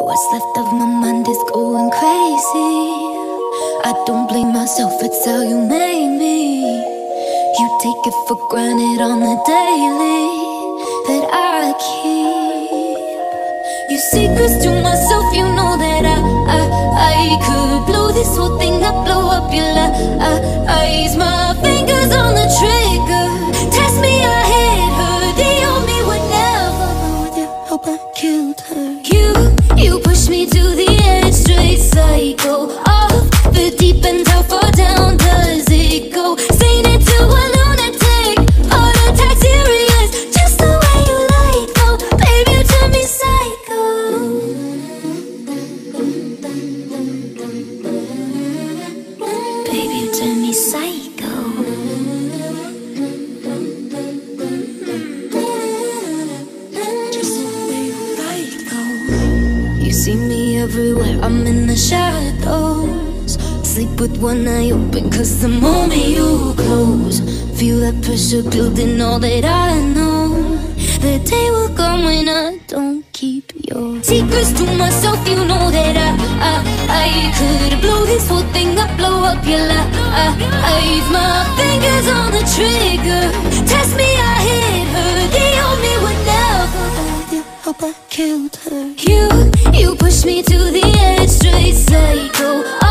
What's left of my mind is going crazy. I don't blame myself, it's how you made me. You take it for granted on the daily that I keep. Your secrets to myself, you know that I, I, I could blow this whole thing up, blow up your lies. To the edge, straight psycho. Off the deep end, how far down does it go? Saying it to a lunatic, serious. Just the way you like, oh, baby, you turn me psycho. Baby, you turn me psycho. Oh. You see me everywhere, I'm in the shadows. Sleep with one eye open, cause the moment you close, feel that pressure building all that I know. The day will come when I don't keep your secrets to myself. You know that I, I, I could blow this whole thing up, blow up your life. I, I've my fingers on the trigger, test me, I hit her. The only one help, I killed her. You, you push me to the edge, straight psycho.